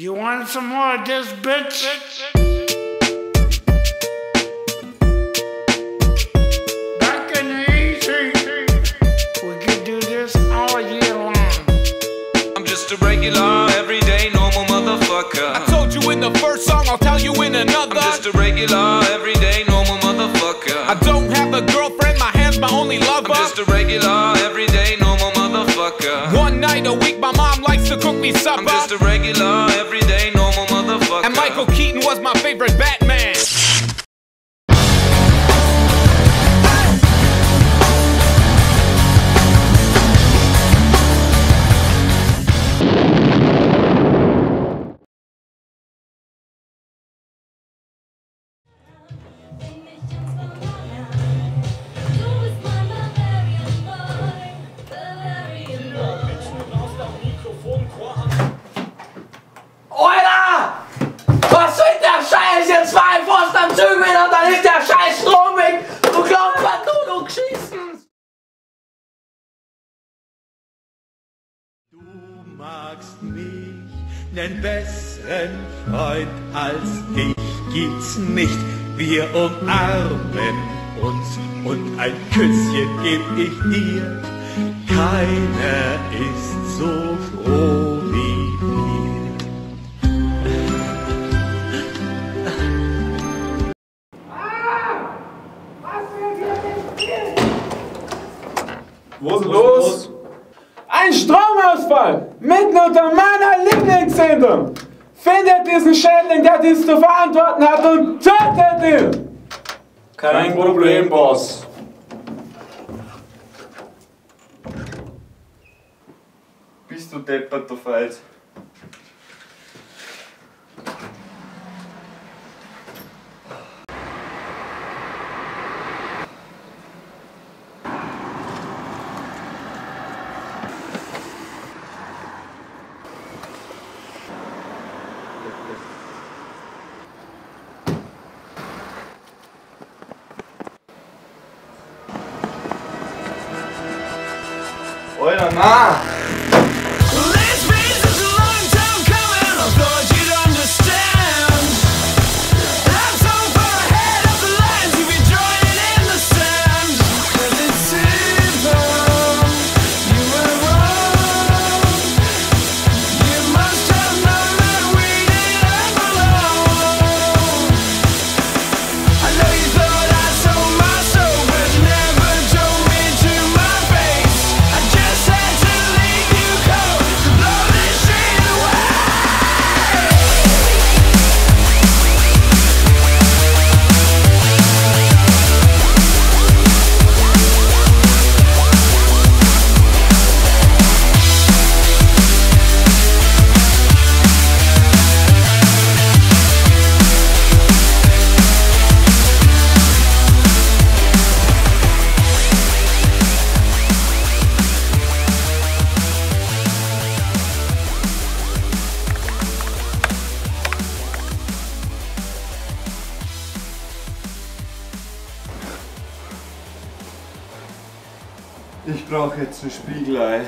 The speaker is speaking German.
You want some more of this, bitch? Back in the easy, we could do this all year long. I'm just a regular, everyday, normal motherfucker. I told you in the first song, I'll tell you in another. I'm just a regular, everyday, normal motherfucker. I don't my mom likes to cook me supper. I'm just a regular, everyday, normal motherfucker. and Michael Keaton was my favorite Batman. Magst mich, nen besseren Freund als ich gibt's nicht. Wir umarmen uns und ein Küsschen geb ich dir. Keiner ist so froh wie wir. Was ist los? Stromausfall! Mitten unter meiner Lieblingssendung! Findet diesen Schädling, der dies zu verantworten hat und tötet ihn! Kein Problem, Boss. Bist du deppert, du Feiz? Olha lá. Ich brauche jetzt ein Spiegelei.